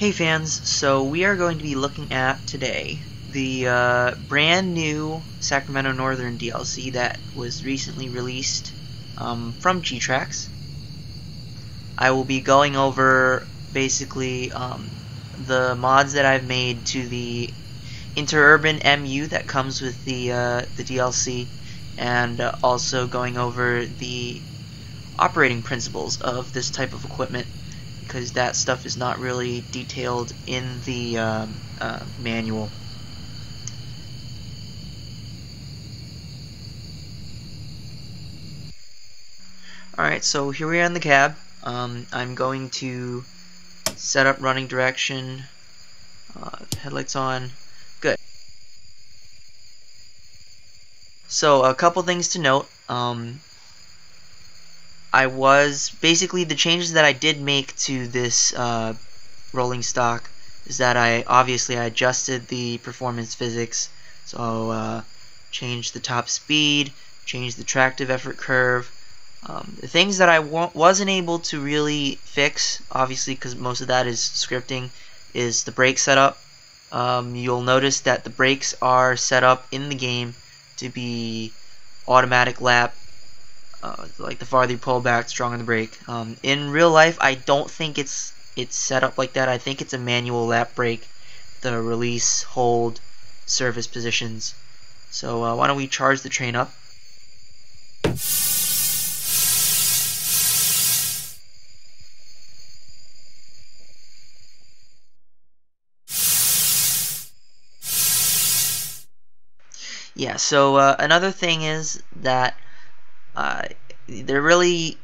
Hey fans, so we are going to be looking at today the uh, brand new Sacramento Northern DLC that was recently released um, from G-Trax. I will be going over basically um, the mods that I've made to the Interurban MU that comes with the uh, the DLC, and uh, also going over the operating principles of this type of equipment because that stuff is not really detailed in the um, uh, manual. Alright, so here we are in the cab. Um, I'm going to set up running direction, uh, headlights on, good. So a couple things to note. Um, I was basically the changes that I did make to this uh, rolling stock is that I obviously I adjusted the performance physics. So uh, changed the top speed changed the tractive effort curve. Um, the things that I wasn't able to really fix obviously because most of that is scripting is the brake setup. Um, you'll notice that the brakes are set up in the game to be automatic lap uh, like the farther you pull back, stronger the brake. Um, in real life, I don't think it's it's set up like that. I think it's a manual lap brake, the release, hold, service positions. So uh, why don't we charge the train up? Yeah, so uh, another thing is that uh, they're really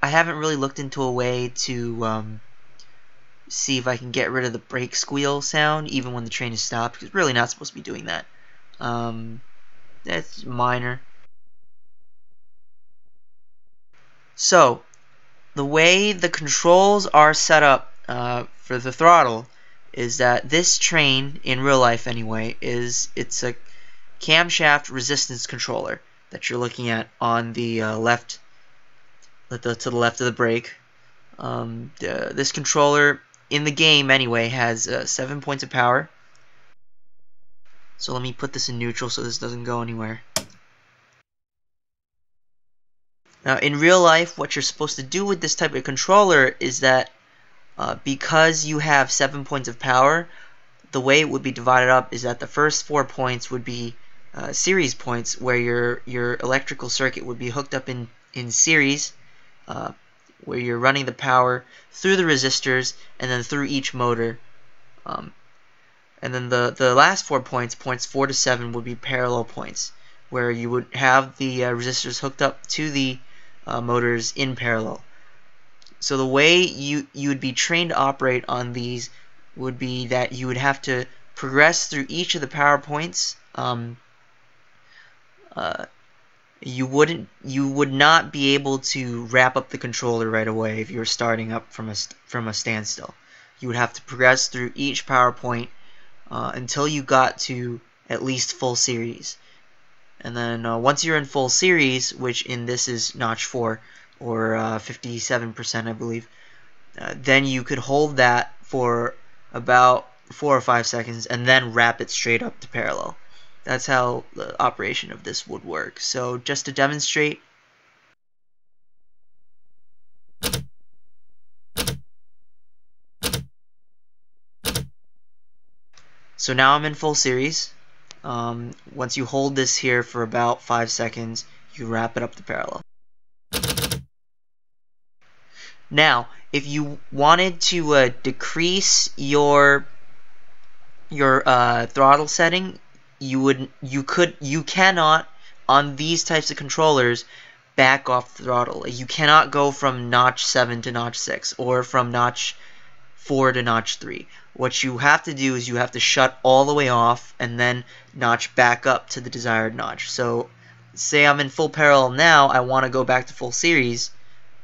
I haven't really looked into a way to um, see if I can get rid of the brake squeal sound even when the train is stopped because really not supposed to be doing that. Um, that's minor. So the way the controls are set up uh, for the throttle is that this train in real life anyway is it's a camshaft resistance controller that you're looking at on the uh, left, the, to the left of the brake. Um, this controller, in the game anyway, has uh, 7 points of power. So let me put this in neutral so this doesn't go anywhere. Now, in real life, what you're supposed to do with this type of controller is that uh, because you have 7 points of power, the way it would be divided up is that the first 4 points would be uh, series points where your your electrical circuit would be hooked up in in series uh, where you're running the power through the resistors and then through each motor. Um, and then the the last four points points four to seven would be parallel points where you would have the uh, resistors hooked up to the uh, motors in parallel. So the way you you would be trained to operate on these would be that you would have to progress through each of the power points um, uh, you wouldn't you would not be able to wrap up the controller right away if you were starting up from a from a standstill. You would have to progress through each power point uh, until you got to at least full series. And then uh, once you're in full series, which in this is notch 4 or 57% uh, I believe, uh, then you could hold that for about 4 or 5 seconds and then wrap it straight up to parallel. That's how the operation of this would work. So just to demonstrate, So now I'm in full series. Um, once you hold this here for about 5 seconds, you wrap it up to parallel. Now, if you wanted to uh, decrease your your uh, throttle setting, you would you could you cannot on these types of controllers back off the throttle. You cannot go from notch 7 to notch 6 or from notch 4 to notch 3. What you have to do is you have to shut all the way off and then notch back up to the desired notch. So say I'm in full parallel now, I want to go back to full series,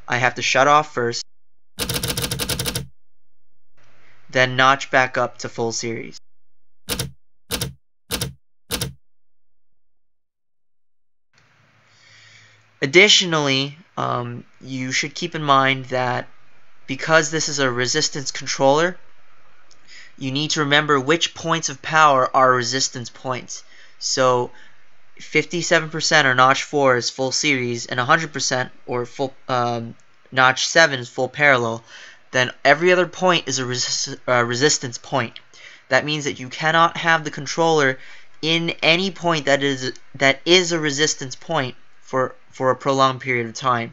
I have to shut off first, then notch back up to full series. Additionally, um, you should keep in mind that because this is a resistance controller, you need to remember which points of power are resistance points. So 57% or notch 4 is full series, and 100% or full um, notch 7 is full parallel, then every other point is a uh, resistance point. That means that you cannot have the controller in any point that is that is a resistance point for for a prolonged period of time.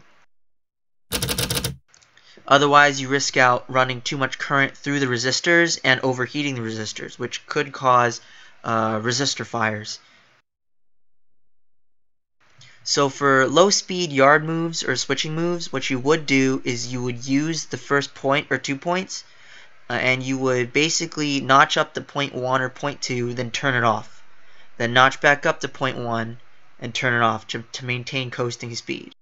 Otherwise, you risk out running too much current through the resistors and overheating the resistors, which could cause uh, resistor fires. So for low speed yard moves or switching moves, what you would do is you would use the first point or two points, uh, and you would basically notch up to point one or point two, then turn it off. Then notch back up to point one and turn it off to, to maintain coasting speed.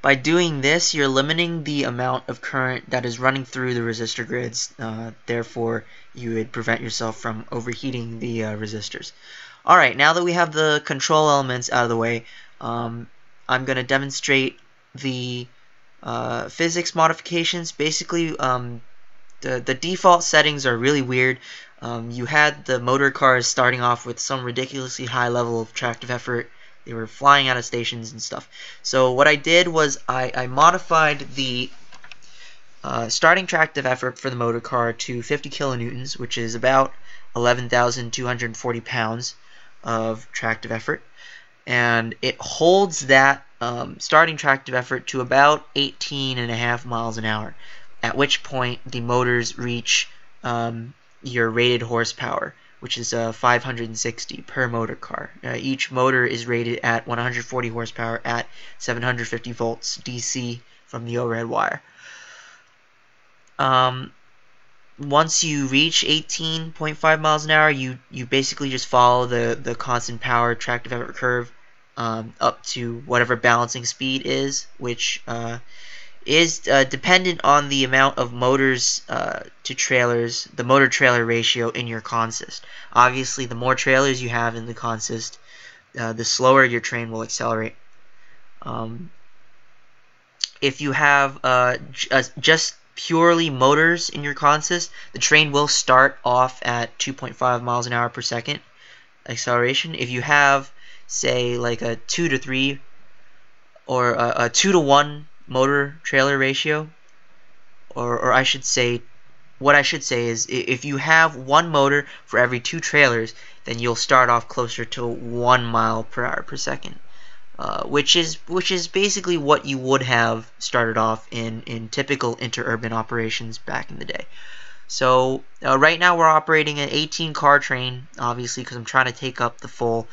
By doing this, you're limiting the amount of current that is running through the resistor grids. Uh, therefore, you would prevent yourself from overheating the uh, resistors. Alright, now that we have the control elements out of the way, um, I'm going to demonstrate the uh, physics modifications. Basically, um, the, the default settings are really weird. Um, you had the motor cars starting off with some ridiculously high level of tractive effort they were flying out of stations and stuff. So what I did was I, I modified the uh, starting tractive effort for the motor car to 50 kilonewtons, which is about 11,240 pounds of tractive effort. And it holds that um, starting tractive effort to about 18 and a half miles an hour, at which point the motors reach um, your rated horsepower which is uh, 560 per motor car. Uh, each motor is rated at 140 horsepower at 750 volts DC from the overhead wire. Um, once you reach 18.5 miles an hour, you, you basically just follow the, the constant power tractive effort curve um, up to whatever balancing speed is, which uh, is uh, dependent on the amount of motors uh, to trailers, the motor trailer ratio in your consist. Obviously, the more trailers you have in the consist, uh, the slower your train will accelerate. Um, if you have uh, uh, just purely motors in your consist, the train will start off at 2.5 miles an hour per second acceleration. If you have, say, like a 2 to 3 or a, a 2 to 1 motor trailer ratio. Or, or I should say what I should say is if you have one motor for every two trailers then you'll start off closer to one mile per hour per second uh, which is which is basically what you would have started off in in typical interurban operations back in the day. So uh, right now we're operating an 18 car train obviously because I'm trying to take up the full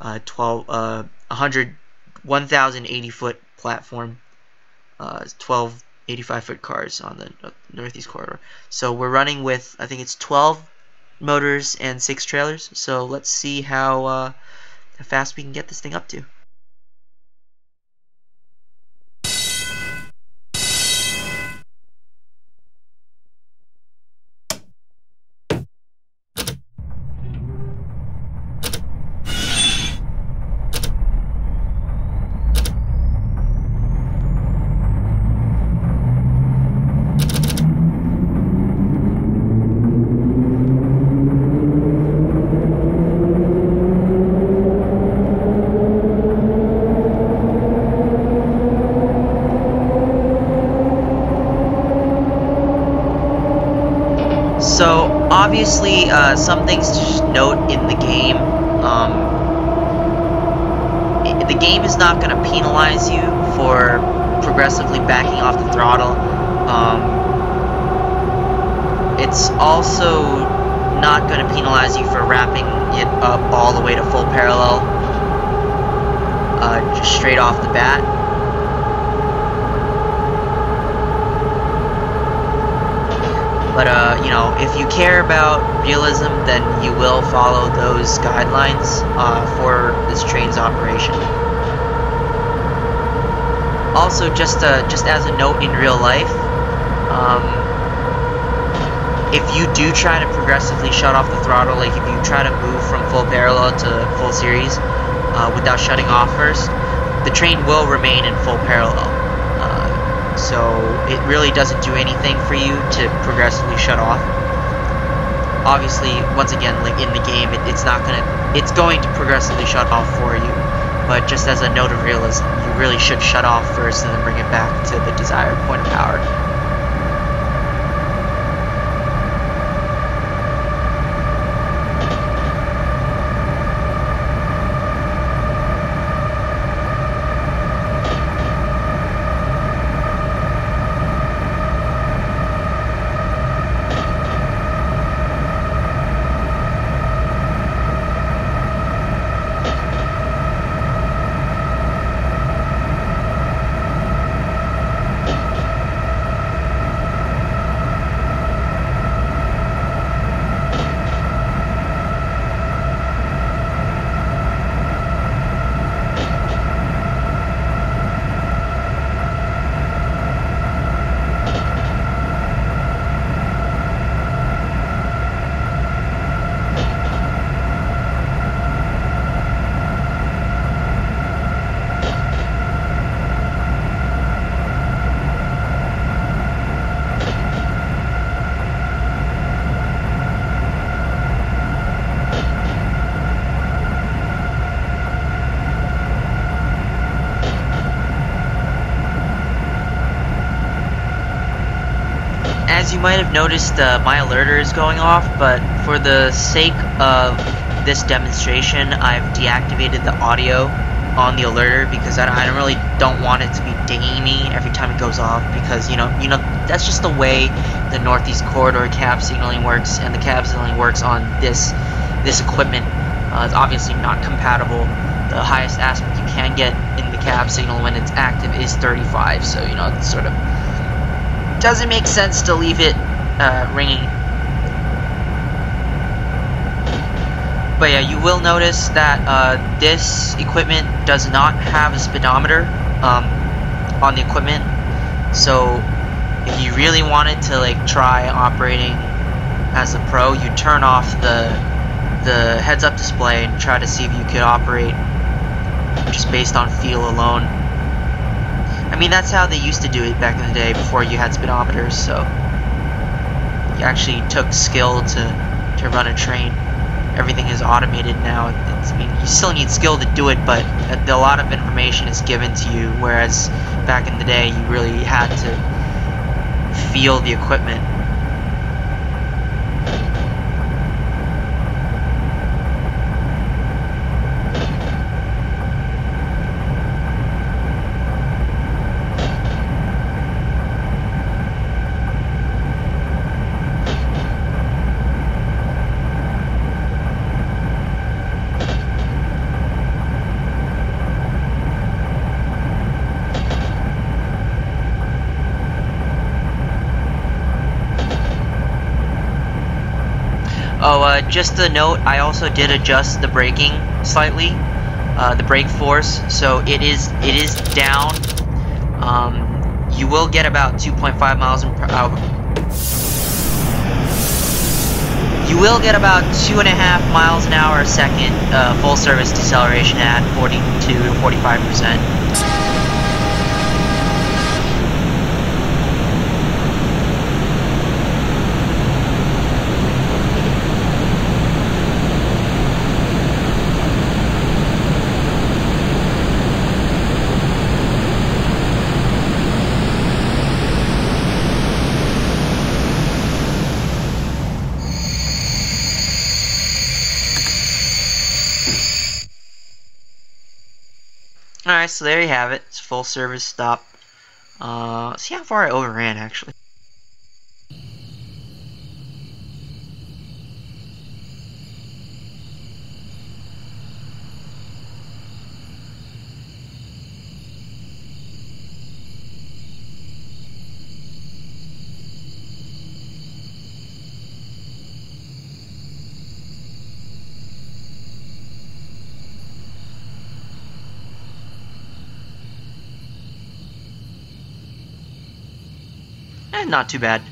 uh, 12 uh, 100 1080 foot platform uh, 12 85 foot cars on the northeast corridor. So we're running with I think it's 12 motors and six trailers. So let's see how, uh, how fast we can get this thing up to. Obviously, uh, some things to note in the game. Um, the game is not going to penalize you for progressively backing off the throttle. Um, it's also not going to penalize you for wrapping it up all the way to full parallel uh, just straight off the bat. But, uh, you know, if you care about realism, then you will follow those guidelines uh, for this train's operation. Also, just uh, just as a note in real life, um, if you do try to progressively shut off the throttle, like if you try to move from full parallel to full series uh, without shutting off first, the train will remain in full parallel. So it really doesn't do anything for you to progressively shut off. Obviously, once again, like in the game, it, it's not gonna, it's going to progressively shut off for you. But just as a note of realism, you really should shut off first and then bring it back to the desired point of power. As you might have noticed, uh, my alerter is going off, but for the sake of this demonstration, I've deactivated the audio on the alerter because I, I don't really don't want it to be dinging me every time it goes off because you know you know that's just the way the Northeast Corridor cab signaling works and the cab signaling works on this this equipment. Uh, it's obviously not compatible. The highest aspect you can get in the cab signal when it's active is 35, so you know it's sort of doesn't make sense to leave it uh, ringing. But yeah, you will notice that uh, this equipment does not have a speedometer um, on the equipment. So if you really wanted to like try operating as a pro, you turn off the the heads-up display and try to see if you could operate just based on feel alone. I mean, that's how they used to do it back in the day before you had speedometers, so you actually took skill to, to run a train. Everything is automated now. It's, I mean, you still need skill to do it, but a, a lot of information is given to you, whereas back in the day, you really had to feel the equipment. Oh, uh, just a note, I also did adjust the braking slightly, uh, the brake force, so it is it is down. Um, you will get about 2.5 miles per hour. You will get about two and a half miles an hour a second uh, full service deceleration at 42 to 45 Alright, so there you have it. It's full service stop. Uh, see how far I overran, actually. Eh, not too bad.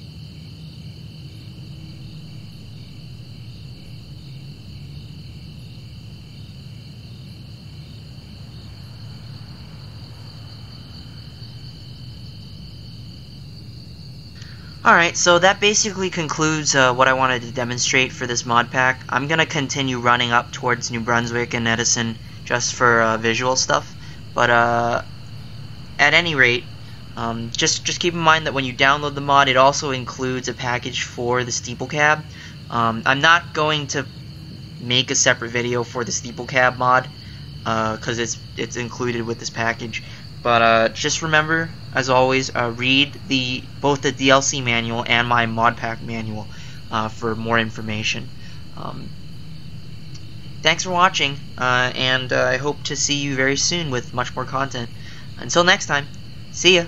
Alright, so that basically concludes uh, what I wanted to demonstrate for this mod pack. I'm going to continue running up towards New Brunswick and Edison just for uh, visual stuff. But uh, at any rate, um, just, just keep in mind that when you download the mod, it also includes a package for the steeple cab. Um, I'm not going to make a separate video for the steeple cab mod because uh, it's, it's included with this package. But uh, just remember, as always, uh, read the both the DLC manual and my mod pack manual uh, for more information. Um, thanks for watching, uh, and uh, I hope to see you very soon with much more content. Until next time, see ya!